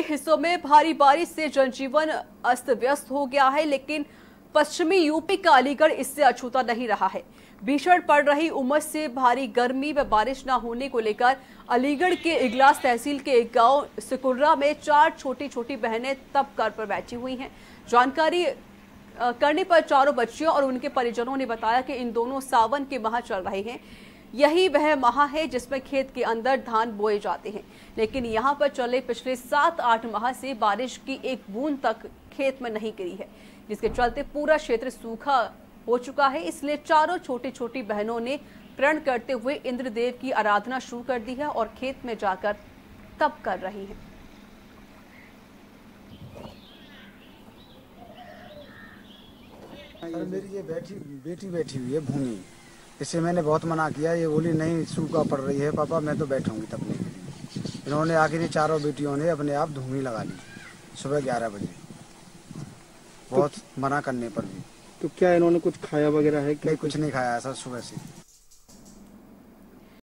हिस्सों में भारी बारिश से जनजीवन अस्त व्यस्त हो गया है, लेकिन पश्चिमी यूपी का अलीगढ़ इससे अछूता नहीं रहा है। भीषण पड़ रही उमस से भारी गर्मी व बारिश न होने को लेकर अलीगढ़ के इगलास तहसील के एक गाँव, सिकुर्रा में चार छोटी छोटी बहनें तब कर पर बैठी हुई हैं। जानकारी करने पर चारों बच्चियों और उनके परिजनों ने बताया कि इन दोनों सावन के माह चल रहे हैं। यही वह माह है जिसमें खेत के अंदर धान बोए जाते हैं। लेकिन यहाँ पर चले पिछले सात आठ माह से बारिश की एक बूंद तक खेत में नहीं गिरी है, जिसके चलते पूरा क्षेत्र सूखा हो चुका है। इसलिए चारों छोटी छोटी बहनों ने प्रण करते हुए इंद्रदेव की आराधना शुरू कर दी है और खेत में जाकर तप कर रही हैं। मेरी ये बैठी, बेटी बैठी हुई है, भूमि। इससे मैंने बहुत मना किया ये बोली नहीं सूखा पड़ रही है पापा मैं तो बैठूँगी तब के लिए इन्होंने आखिर ये चारों बेटियों ने अपने आप धूमी लगा ली सुबह ग्यारह बजे। बहुत तो, मना करने पर भी। तो क्या इन्होंने कुछ खाया वगैरह है? क्या नहीं कुछ नहीं खाया ऐसा सुबह से।